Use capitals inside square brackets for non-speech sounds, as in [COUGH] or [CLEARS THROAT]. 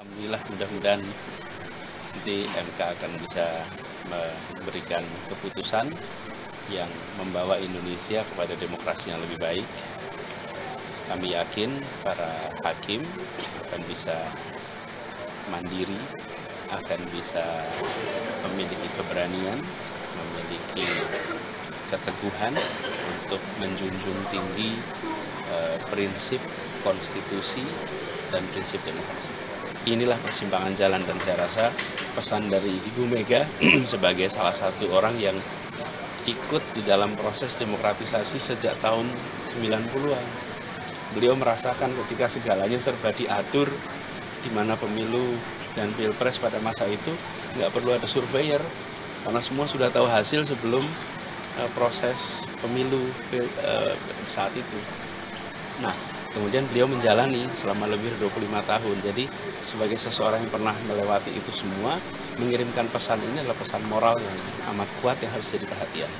Alhamdulillah mudah-mudahan nanti MK akan bisa memberikan keputusan yang membawa Indonesia kepada demokrasi yang lebih baik. Kami yakin para hakim akan bisa mandiri, akan bisa memiliki keberanian, memiliki keteguhan untuk menjunjung tinggi eh, prinsip konstitusi dan prinsip demokrasi. Inilah persimpangan jalan dan saya rasa pesan dari Ibu Mega [CLEARS THROAT] sebagai salah satu orang yang ikut di dalam proses demokratisasi sejak tahun 90-an. Beliau merasakan ketika segalanya serba diatur, di mana pemilu dan pilpres pada masa itu nggak perlu ada surveyor, karena semua sudah tahu hasil sebelum uh, proses pemilu uh, saat itu. Nah, kemudian beliau menjalani selama lebih dari 25 tahun. Jadi sebagai seseorang yang pernah melewati itu semua, mengirimkan pesan ini adalah pesan moral yang amat kuat yang harus jadi perhatian.